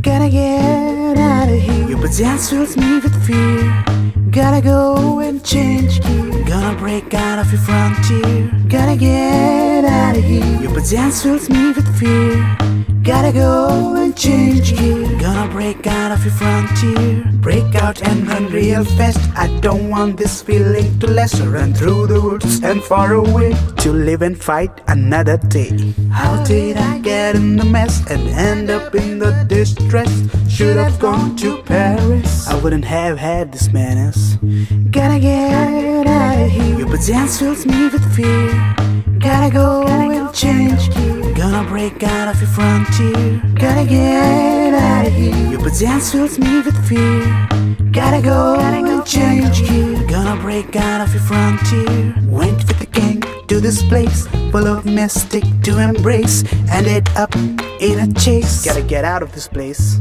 Gotta get out of here. Your but fills me with fear. Gotta go and change gear. Gonna break out of your frontier. Gotta get out of here. Your dance fills me with fear. Gotta go and change gear. Gonna break out of your frontier. Break out and run real fast. I don't want this feeling to last. Run through the woods and far away to live and fight another day. How did I get in the mess and end up in the distress? Should have gone to Paris. I wouldn't have had this manners. Gotta get out of here. Your dance fills me with fear. Gotta go and change gear. Gonna break out of your frontier. Gotta get out of here. Your dance fills me with fear. Gotta go and change gear. Gonna break out of your frontier. Went with the gang to this place full of mystic to embrace. Ended up in a chase. Gotta get out of this place.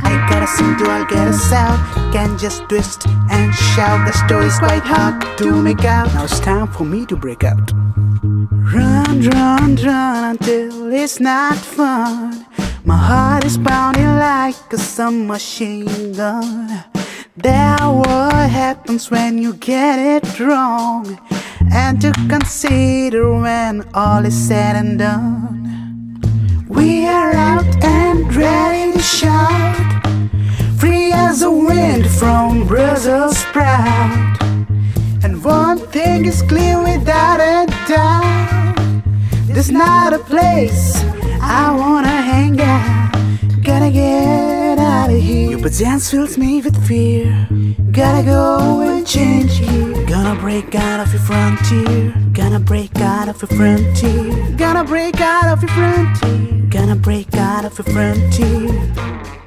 I to all get us out. Can't just twist and shout. The story's quite hard to make out. Now it's time for me to break out. Run, run, run until it's not fun. My heart is pounding like a submachine gun. That what happens when you get it wrong, and to consider when all is said and done. We are out and ready to shout, from Brussels sprout. And one thing is clear without a doubt, there's not a place I wanna hang out. Gotta get out of here. Your dance fills me with fear. Gotta go and change gear. Gonna break out of your frontier. Gonna break out of your frontier. Gonna break out of your frontier. Gonna break out of your frontier.